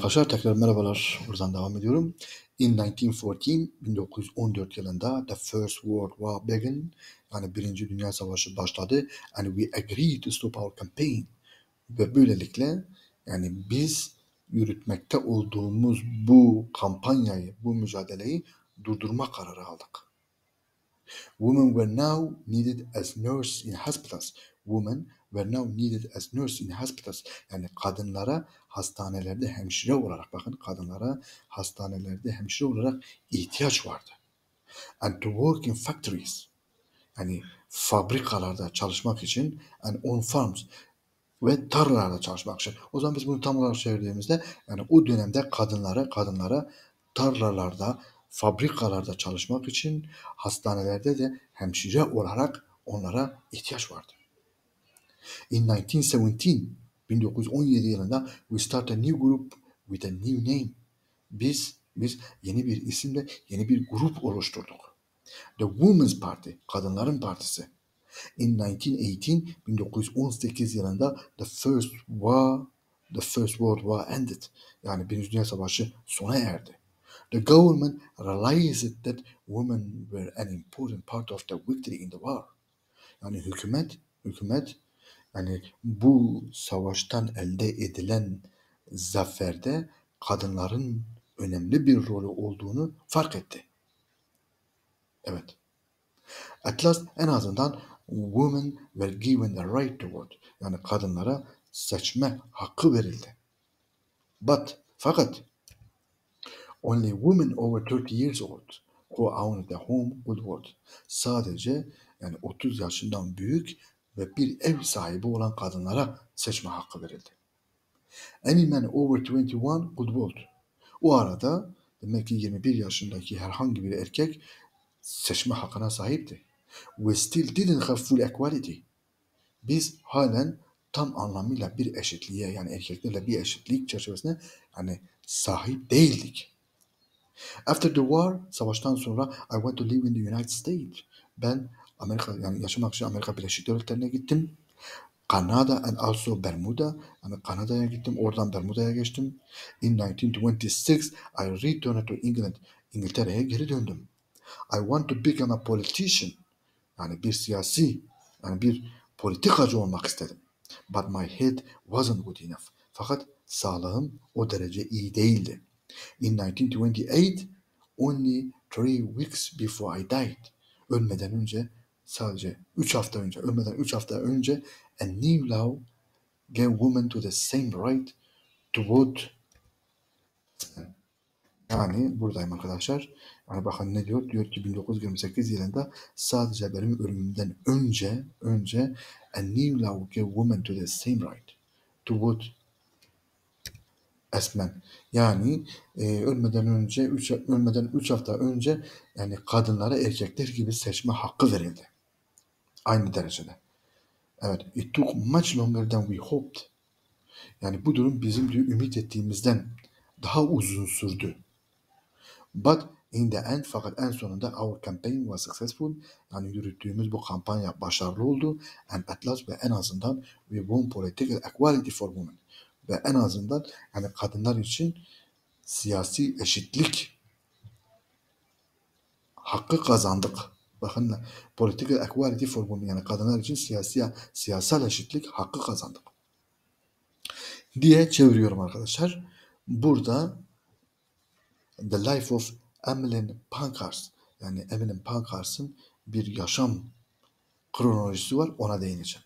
arkadaşlar tekrar merhabalar. Buradan devam ediyorum. In 1914, 1914 yılında the First World War began. Yani Birinci Dünya Savaşı başladı. And we agreed to stop our campaign. Ve böylelikle yani biz yürütmekte olduğumuz bu kampanyayı, bu mücadeleyi durdurma kararı aldık. Women were now needed as nurses in hospitals. Women were now needed as nurses in hospitals. Yani kadınlara hastanelerde hemşire olarak bakın kadınlara hastanelerde hemşire olarak ihtiyaç vardı. And to work in factories. Yani fabrikalarda çalışmak için and on farms ve tarlalarda çalışmak için. O zaman biz bunu tam olarak çevirdiğimizde yani o dönemde kadınlara kadınlara tarlalarda, fabrikalarda çalışmak için hastanelerde de hemşire olarak onlara ihtiyaç vardı. In 1917, 1917 yılında we start a new group with a new name. Biz biz yeni bir isimle yeni bir grup oluşturduk. The Women's Party, Kadınların Partisi. In 1918, 1918 yılında the first war, the first world war ended. Yani Birinci Dünya Savaşı sona erdi. The government realized that women were an important part of the victory in the war. Yani hükümet, hükümet yani bu savaştan elde edilen zaferde kadınların önemli bir rolü olduğunu fark etti. Evet. At last en azından women were given the right to vote. Yani kadınlara seçme hakkı verildi. But fakat only women over 30 years old who owned the home could vote. Sadece yani 30 yaşından büyük ve bir ev sahibi olan kadınlara seçme hakkı verildi. Any man over 21 could vote. O arada demek ki 21 yaşındaki herhangi bir erkek seçme hakkına sahipti. We still didn't have full equality. Biz halen tam anlamıyla bir eşitliğe yani erkeklerle bir eşitlik çerçevesine yani sahip değildik. After the war, savaştan sonra I went to live in the United States. Ben Amerika yani yaşamak için Amerika Birleşik Devletleri'ne gittim. Kanada and also Bermuda. Yani Kanada'ya gittim. Oradan Bermuda'ya geçtim. In 1926 I returned to England. İngiltere'ye geri döndüm. I want to become a politician. Yani bir siyasi, yani bir politikacı olmak istedim. But my head wasn't good enough. Fakat sağlığım o derece iyi değildi. In 1928, only three weeks before I died. Ölmeden önce sadece 3 hafta önce, ölmeden 3 hafta önce a new law gave women to the same right to vote. Yani buradayım arkadaşlar. Yani bakın ne diyor? Diyor ki 1928 yılında sadece benim ölümümden önce önce a new law gave women to the same right to vote as men. Yani e, ölmeden önce üç, ölmeden 3 hafta önce yani kadınlara erkekler gibi seçme hakkı verildi. Aynı derecede. Evet. It took much longer than we hoped. Yani bu durum bizim diyor, ümit ettiğimizden daha uzun sürdü. But in the end fakat en sonunda our campaign was successful. Yani yürüttüğümüz bu kampanya başarılı oldu. And at last ve en azından we won political equality for women. Ve en azından yani kadınlar için siyasi eşitlik hakkı kazandık. Bakın political equality for women yani kadınlar için siyasi siyasal eşitlik hakkı kazandık. Diye çeviriyorum arkadaşlar. Burada The Life of Emmeline Pankhurst yani Emmeline Pankhurst'ın bir yaşam kronolojisi var ona değineceğim.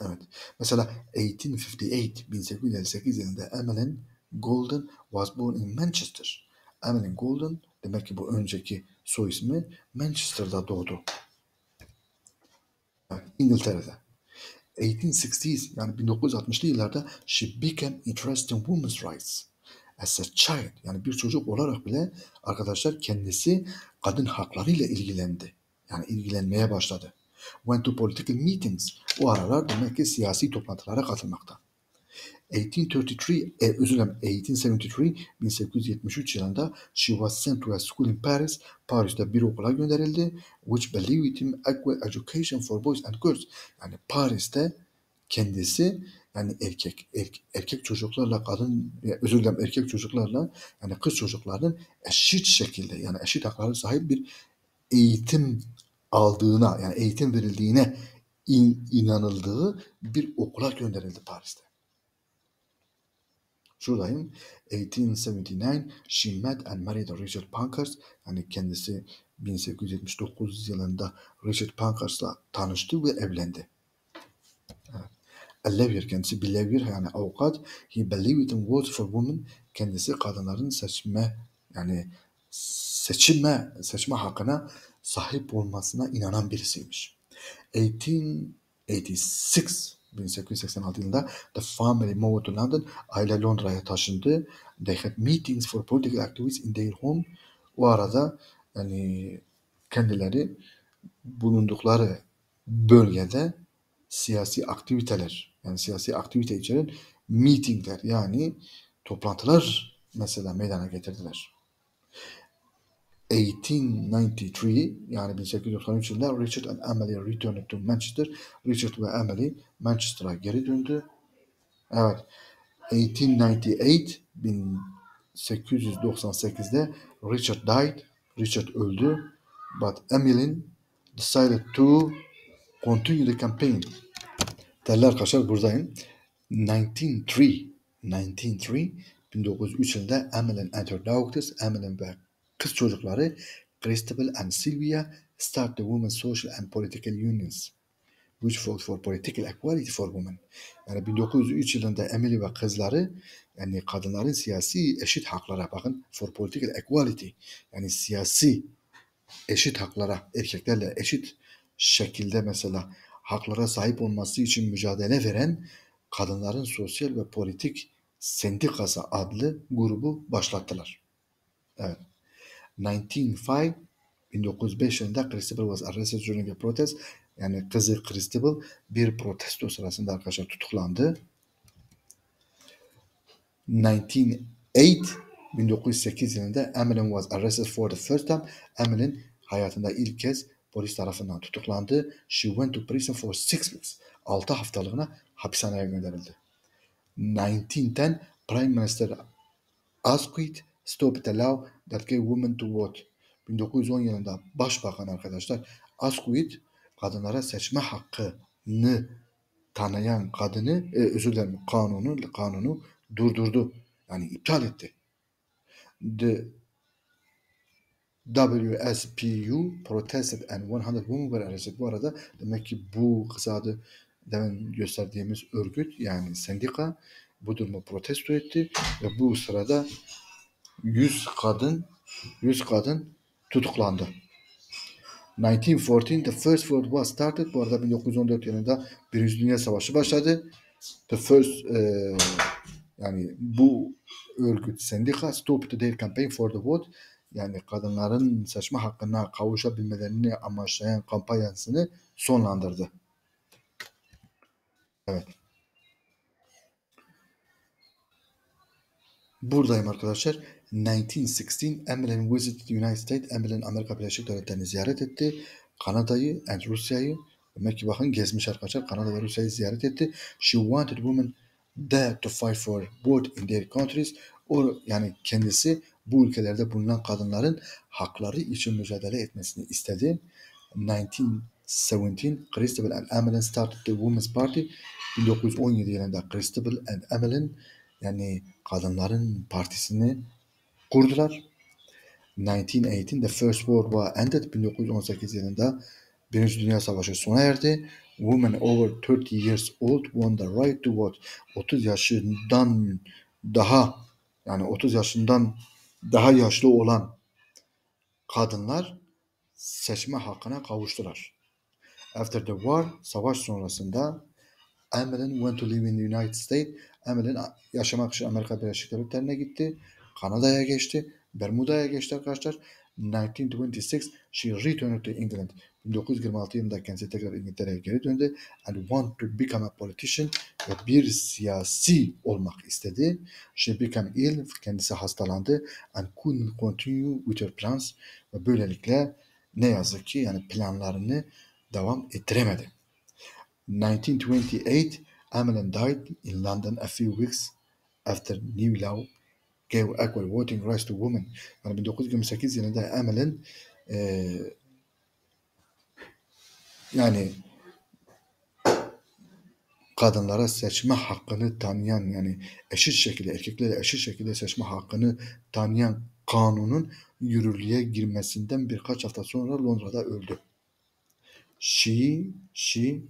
Evet. Mesela 1858 1858 yılında Emmeline Golden was born in Manchester. Emmeline Golden demek ki bu önceki soy ismi Manchester'da doğdu. İngiltere'de. 1860s yani 1960'lı yıllarda she became interested in women's rights as a child yani bir çocuk olarak bile arkadaşlar kendisi kadın haklarıyla ilgilendi. Yani ilgilenmeye başladı. Went to political meetings. O aralar demek ki siyasi toplantılara katılmakta. 1833, e, özür dilerim, 1873, 1873 yılında she was sent to a school in Paris. Paris'te bir okula gönderildi. Which believed equal education for boys and girls. Yani Paris'te kendisi yani erkek erkek, erkek çocuklarla kadın özür dilerim erkek çocuklarla yani kız çocuklarının eşit şekilde yani eşit haklara sahip bir eğitim aldığına yani eğitim verildiğine in, inanıldığı bir okula gönderildi Paris'te. Şuradayım. 1879 she met and married Richard Pankhurst. Yani kendisi 1879 yılında Richard Pankhurst'la tanıştı ve evlendi. Evet. Lawyer kendisi bir lawyer yani avukat. He believed in votes for women. Kendisi kadınların seçme yani seçilme seçme hakkına sahip olmasına inanan birisiymiş. 1886 1886 yılında The Family moved to London. Aile Londra'ya taşındı. They had meetings for political activities in their home. O arada yani kendileri bulundukları bölgede siyasi aktiviteler yani siyasi aktivite içeren meetingler yani toplantılar mesela meydana getirdiler. 1893 yani 1893 yılında Richard and Emily returned to Manchester. Richard ve Emily Manchester'a geri döndü. Evet. 1898 1898'de Richard died. Richard öldü. But Emily decided to continue the campaign. Değerli arkadaşlar buradayım. 1903 1903 1903 yılında Emily her daughters Emily ve kız çocukları Christabel and Sylvia start the Women's Social and Political Unions which fought for political equality for women. Yani 1903 yılında Emily ve kızları yani kadınların siyasi eşit haklara bakın for political equality yani siyasi eşit haklara erkeklerle eşit şekilde mesela haklara sahip olması için mücadele veren kadınların sosyal ve politik sendikası adlı grubu başlattılar. Evet. 1905 1905 yılında Christabel was arrested during a protest. Yani kızı Christabel bir protesto sırasında arkadaşlar tutuklandı. 1908 1908 yılında Emmeline was arrested for the first time. Emmeline hayatında ilk kez polis tarafından tutuklandı. She went to prison for six weeks. 6 haftalığına hapishaneye gönderildi. 1910 Prime Minister Asquith stopped the law that gave women to vote. 1910 yılında başbakan arkadaşlar Asquith kadınlara seçme hakkını tanıyan kadını e, özür dilerim kanunu kanunu durdurdu. Yani iptal etti. The WSPU protested and 100 women were arrested. Bu arada demek ki bu kısa adı demin gösterdiğimiz örgüt yani sendika bu durumu protesto etti ve bu sırada 100 kadın 100 kadın tutuklandı. 1914 the first world war started. Bu arada 1914 yılında Birinci Dünya Savaşı başladı. The first e, yani bu örgüt sendika stopped their campaign for the vote yani kadınların seçme hakkına kavuşabilmelerini amaçlayan kampanyasını sonlandırdı. Evet. Buradayım arkadaşlar. 1916 Emmeline visited United States. Emmeline Amerika Birleşik Devletleri'ni ziyaret etti. Kanada'yı and Rusya'yı demek ki bakın gezmiş arkadaşlar. Kanada ve Rusya'yı ziyaret etti. She wanted women there to fight for vote in their countries. O yani kendisi bu ülkelerde bulunan kadınların hakları için mücadele etmesini istedi. 1917 Christabel and Emmeline started the Women's Party. 1917 yılında Christabel and Emmeline yani kadınların partisini kurdular. 1918 The First World War ended. 1918 yılında Birinci Dünya Savaşı sona erdi. Women over 30 years old won the right to vote. 30 yaşından daha yani 30 yaşından daha yaşlı olan kadınlar seçme hakkına kavuştular. After the war, savaş sonrasında Emmeline went to live in the United States. Emmeline yaşamak için Amerika Birleşik Devletleri'ne gitti. Kanada'ya geçti. Bermuda'ya geçti arkadaşlar. 1926 she returned to England. 1926 yılında kendisi tekrar İngiltere'ye geri döndü. And want to become a politician ve bir siyasi olmak istedi. She became ill. Kendisi hastalandı. And couldn't continue with her plans. Ve böylelikle ne yazık ki yani planlarını devam ettiremedi. 1928 Amelin died in London a few weeks after new law gave equal voting rights to women. Yani 1928 yılında Amelin eee yani kadınlara seçme hakkını tanıyan yani eşit şekilde erkeklerle eşit şekilde seçme hakkını tanıyan kanunun yürürlüğe girmesinden birkaç hafta sonra Londra'da öldü. She she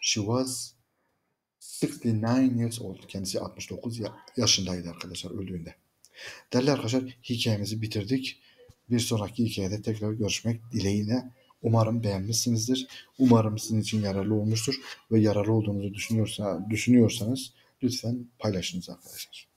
she was 69 years old. Kendisi 69 ya- yaşındaydı arkadaşlar öldüğünde. Değerli arkadaşlar hikayemizi bitirdik. Bir sonraki hikayede tekrar görüşmek dileğiyle. Umarım beğenmişsinizdir. Umarım sizin için yararlı olmuştur ve yararlı olduğunuzu düşünüyorsa, düşünüyorsanız lütfen paylaşınız arkadaşlar.